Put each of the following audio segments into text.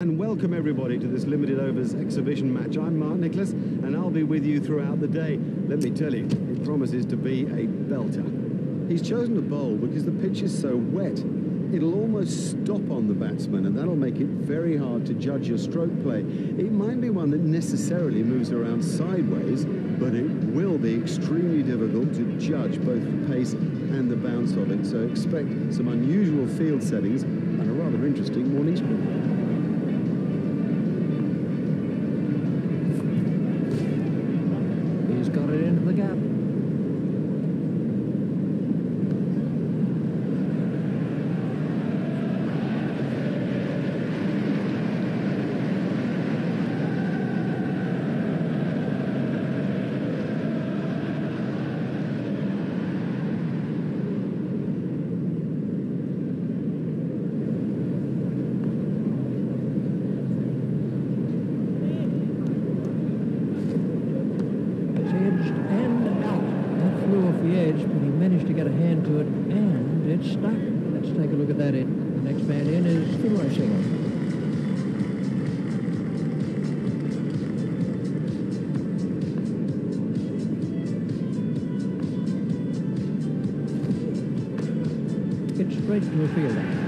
And welcome everybody to this limited overs exhibition match. I'm Mark Nicholas and I'll be with you throughout the day. Let me tell you, it promises to be a belter. He's chosen to bowl because the pitch is so wet. It'll almost stop on the batsman and that'll make it very hard to judge your stroke play. It might be one that necessarily moves around sideways, but it will be extremely difficult to judge both the pace and the bounce of it. So expect some unusual field settings and a rather interesting morning spin. straight to a fielder.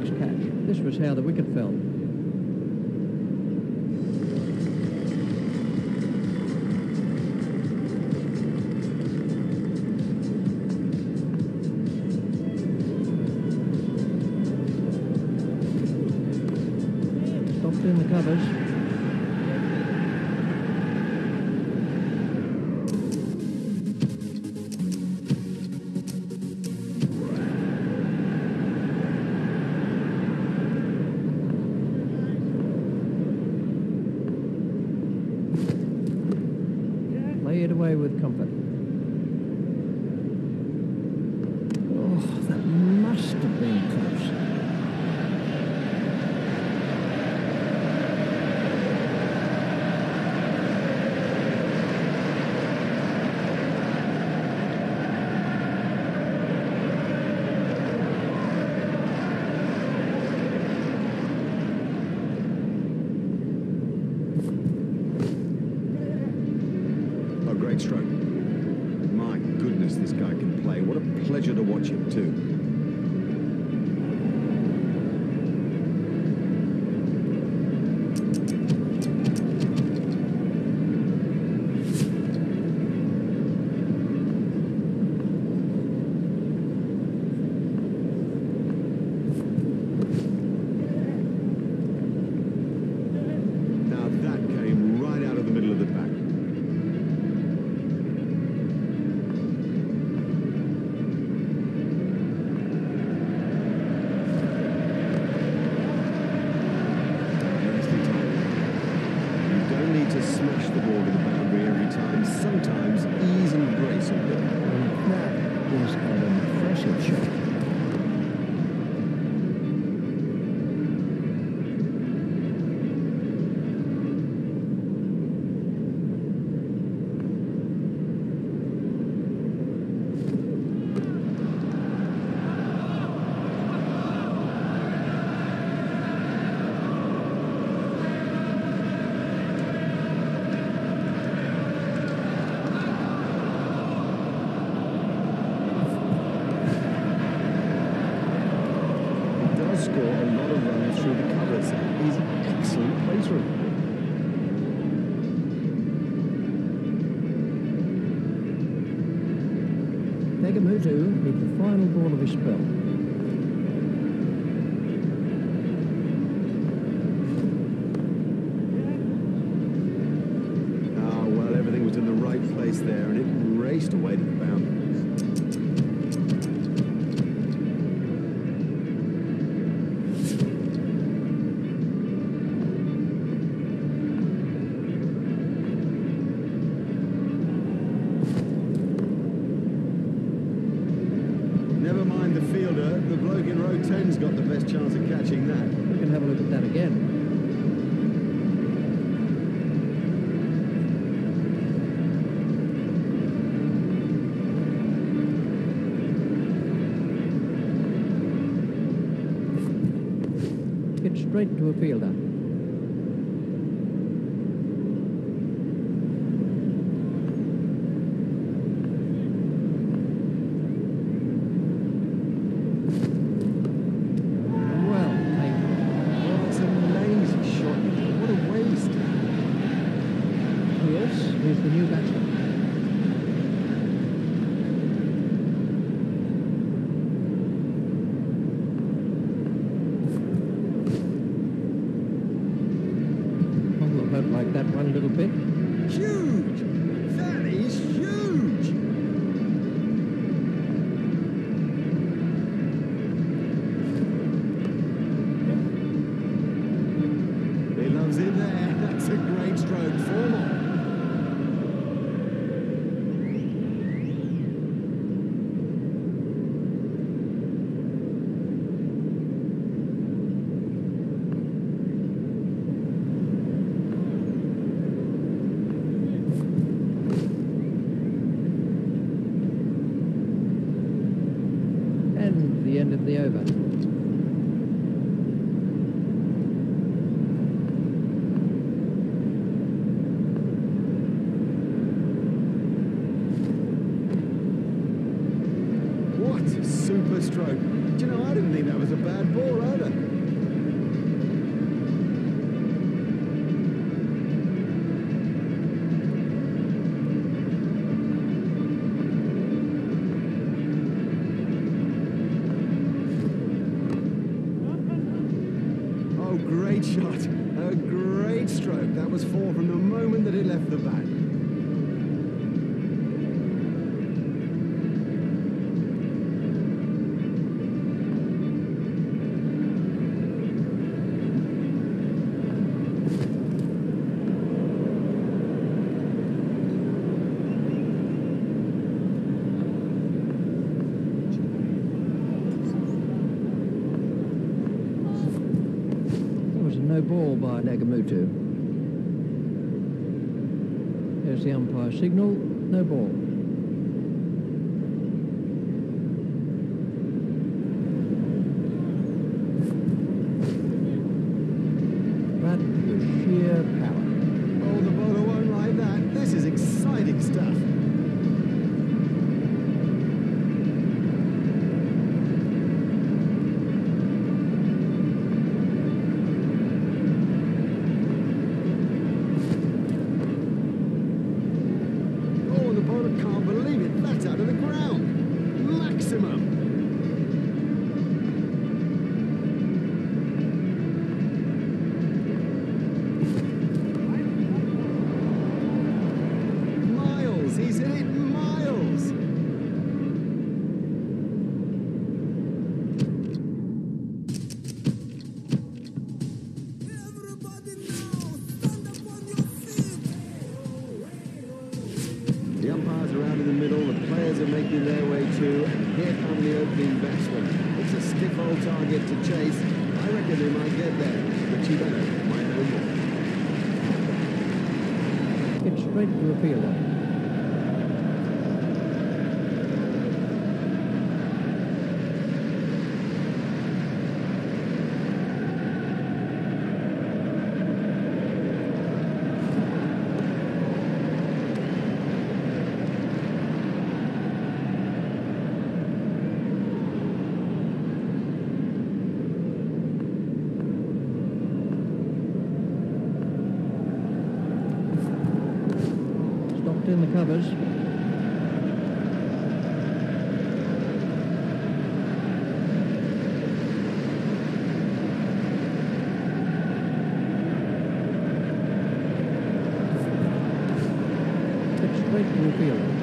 This was how the wicket fell. away with comfort. great stroke. My goodness, this guy can play. What a pleasure to watch him too. Israel. Tagamutu hit the final ball of his spell. it straight to a fielder. Thank you. moment that it left the bank. signal, no ball. you appeal it. In the covers. Straight to the fielder.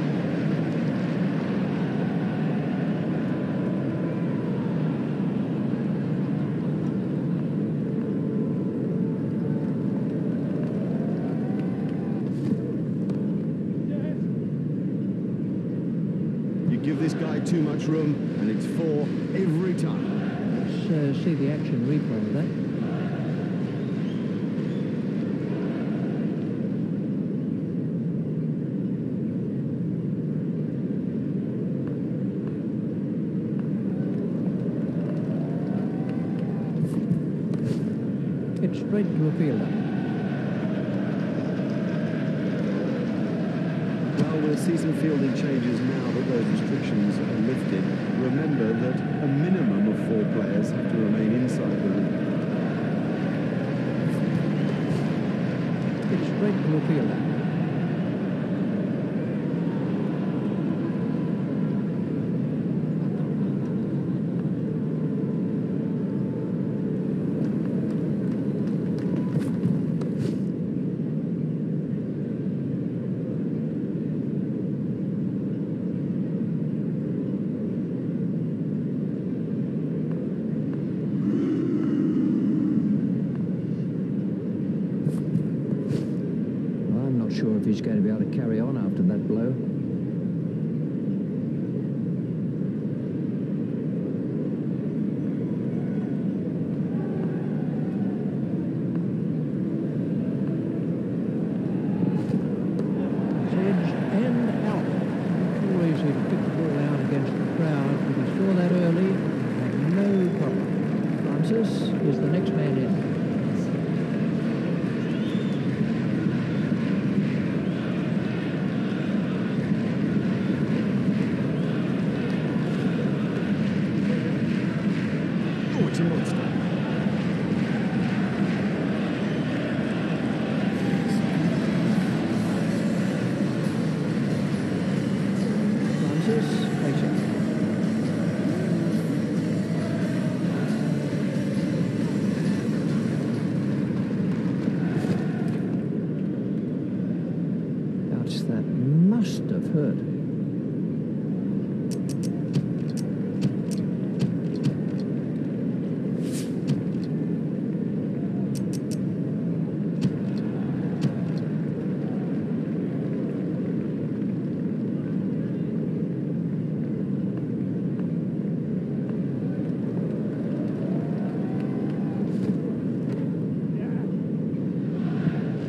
You give this guy too much room, and it's four every time. Let's uh, see the action replay of that. It's straight to a fielder. Some fielding changes now that those restrictions are lifted. Remember that a minimum of four players have to remain inside the ring. It's straight to a fielder. I'm not sure if he's going to be able to carry on after that blow. It's edged and out. Not sure easy to pick the ball out against the crowd, but he saw that early and had no problem. Francis is the next man in. Oh, it's a monster. Francis, face it. Ouch, that must have hurt.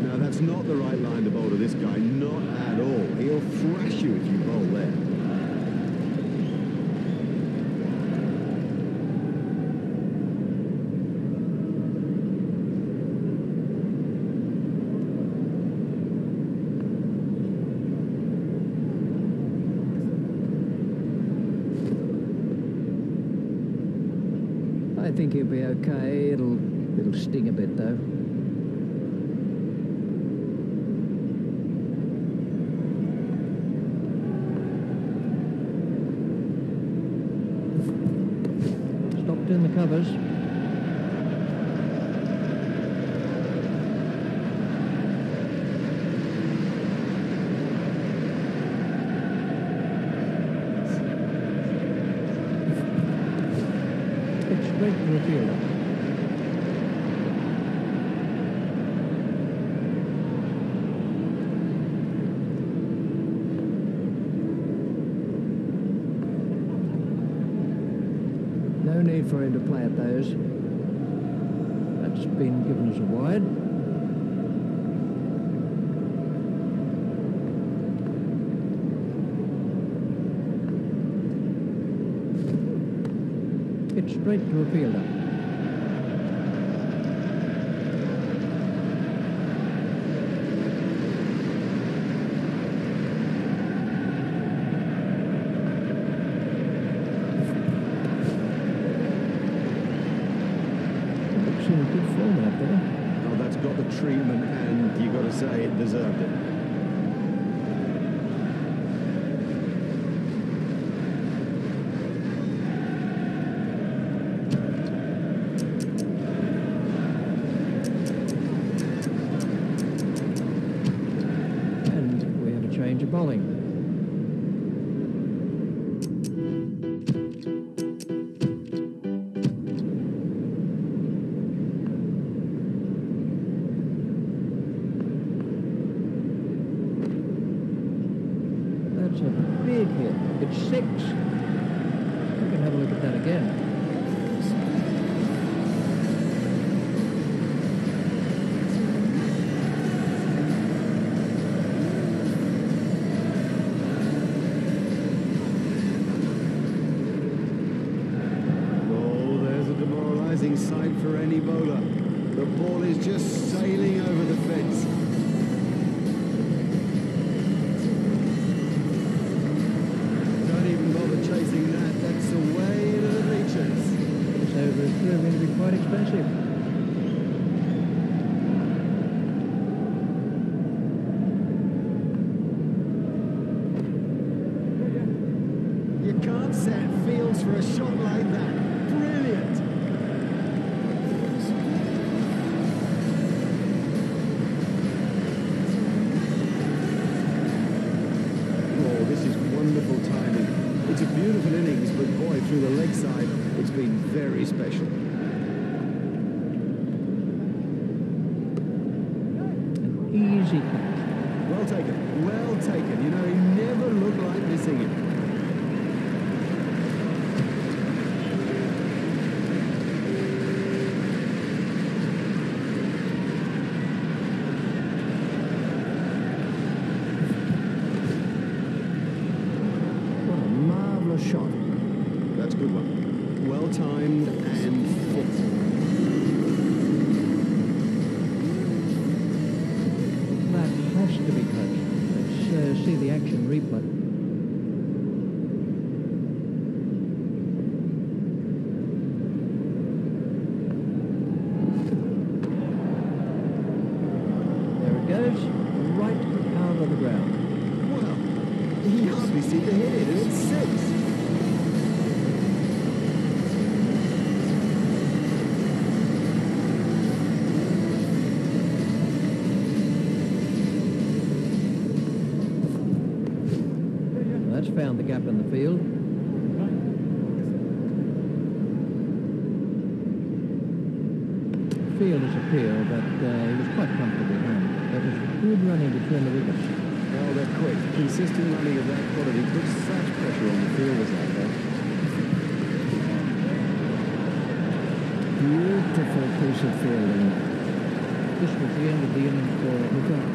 Now, that's not the right line to bowl to this guy, not at all. He'll thrash you if you bowl there. I think he'll be okay. It'll it'll sting a bit though. Stopped in the covers. It's straight to the fielder. No need for him to play at those. That's been given as a wide. It's straight to a fielder. Looks in good form out there. Oh, that's a look at that again. Oh, there's a demoralising sight for any bowler. The ball is just sailing over the fence. Don't even bother chasing that. That's away into the bleachers. This over is proving to be quite expensive. You can't set fields for a shot like that. Brilliant. Oh, this is wonderful timing. It's a beautiful innings, but boy, through the leg side, it's been very special. An easy catch. Well taken, well taken. You know, he never looked like missing it. What a marvellous shot. That's a good one. Well timed and full. That has to be close. Let's uh, see the action replay. Right out of the ground. Well, he hardly seemed to hit it, and it's six. That's found the gap in the. Field is appeal, but uh, he was quite comfortably home. That was between the. Well, they're quick. Consistent running of that quality puts such pressure on the fielders out there. Beautiful piece of fielding. This was the end of the inning for McGrath.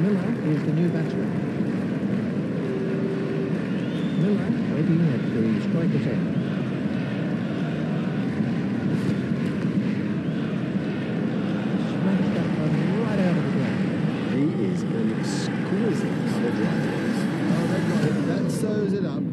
Miller is the new batsman. Miller waiting at the striker's end. Smashed that one right out of the ground. He is an exquisite cover driver. Oh, it. That sews it up.